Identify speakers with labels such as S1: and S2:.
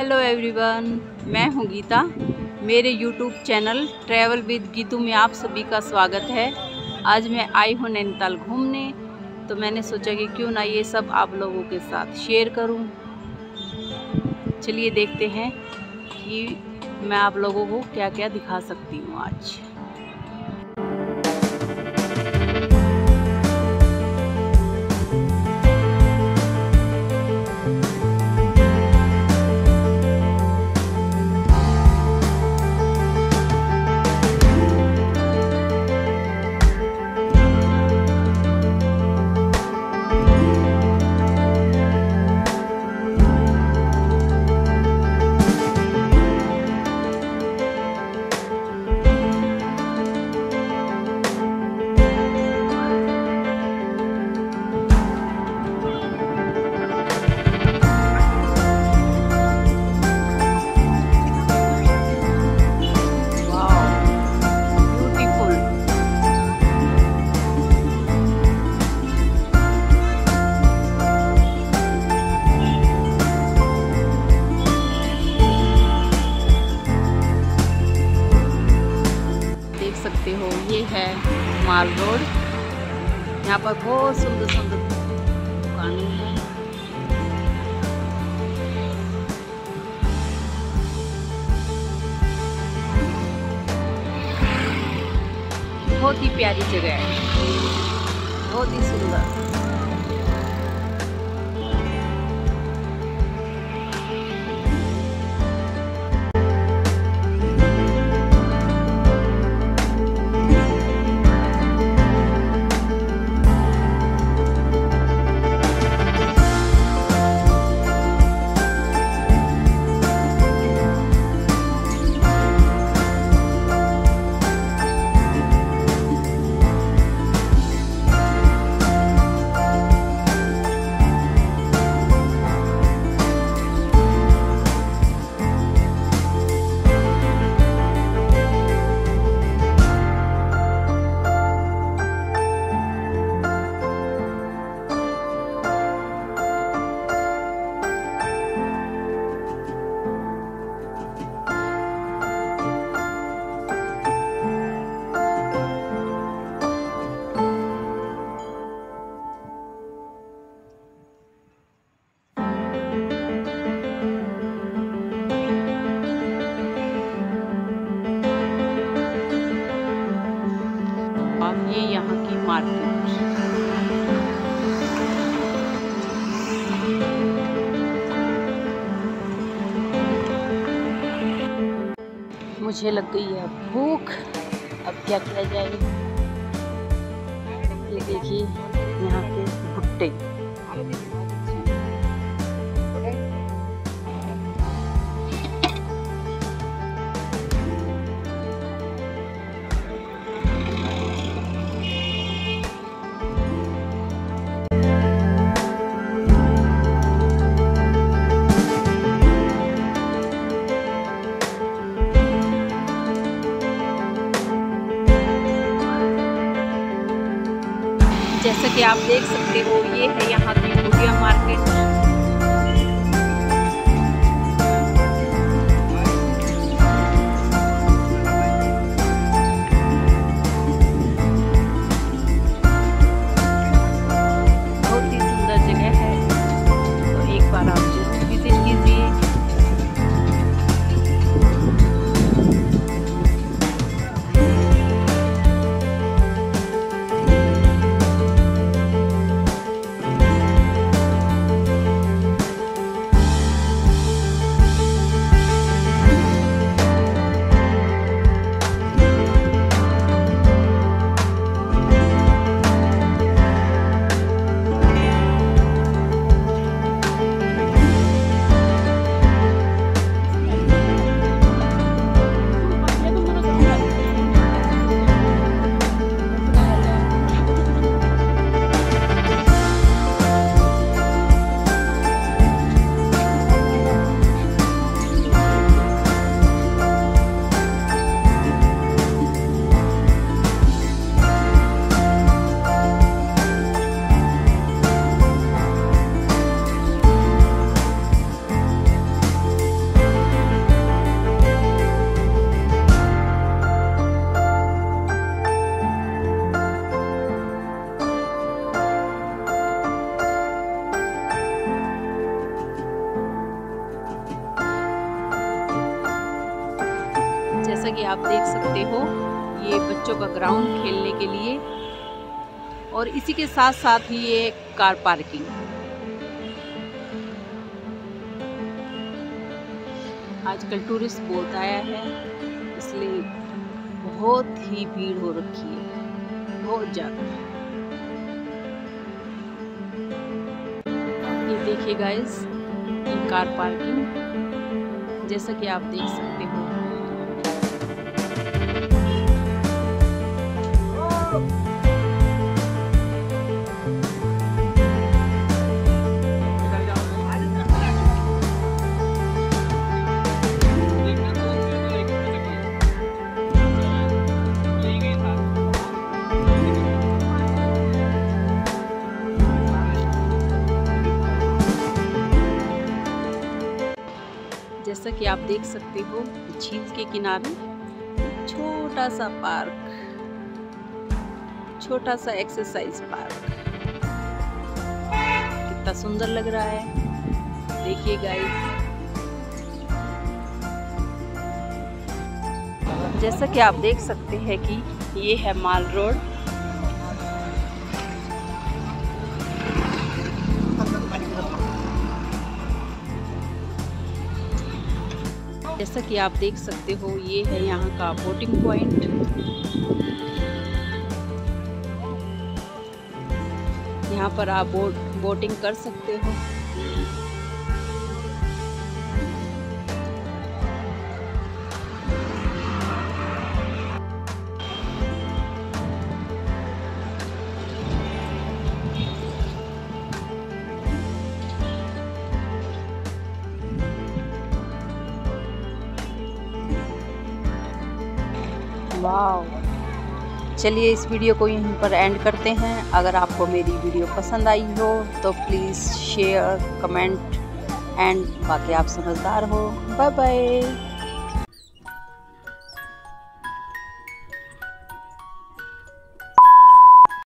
S1: Hello everyone मैं हूँ गीता। मेरे YouTube channel travel with Geetu में आप सभी का स्वागत है। आज मैं आई हूँ नैनीताल घूमने तो मैंने सोचा कि क्यों ना ये सब आप लोगों के साथ शेयर करूँ। चलिए देखते हैं कि मैं आप लोगों को क्या क्या दिखा सकती हूँ आज। माल रोड। यहाँ पर बहुत सुंदर सुंदर दुकानें हैं। बहुत ही प्यारी जगह है। बहुत ही सुंदर। मुझे लग गई है भूख। अब क्या किया जाए? ये देखिए यहाँ के भुट्टे। आप देख सकते हो ये है यहाँ की भूटिया मार्केट। जैसा कि आप देख सकते हो, ये बच्चों का ग्राउंड खेलने के लिए। और इसी के साथ साथ ही ये कार पार्किंग आजकल टूरिस्ट बहुत आया है, इसलिए बहुत ही भीड़ हो रखी है, बहुत ज़्यादा। ये देखिए गाइस ये कार पार्किंग जैसा कि आप देख सकते जैसा कि आप देख सकते हो, झील के किनारे छोटा सा पार्क, छोटा सा एक्सरसाइज पार्क। कितना सुंदर लग रहा है। देखिए गाइस जैसा कि आप देख सकते हैं कि ये है माल रोड। जैसा कि आप देख सकते हो, ये है यहाँ का बोटिंग पॉइंट यहाँ पर आप बोट बोटिंग कर सकते हो। वाह चलिए इस वीडियो को यहीं पर एंड करते हैं। अगर आपको मेरी वीडियो पसंद आई हो तो प्लीज़ शेयर कमेंट एंड बाकी आप समझदार हो। Bye bye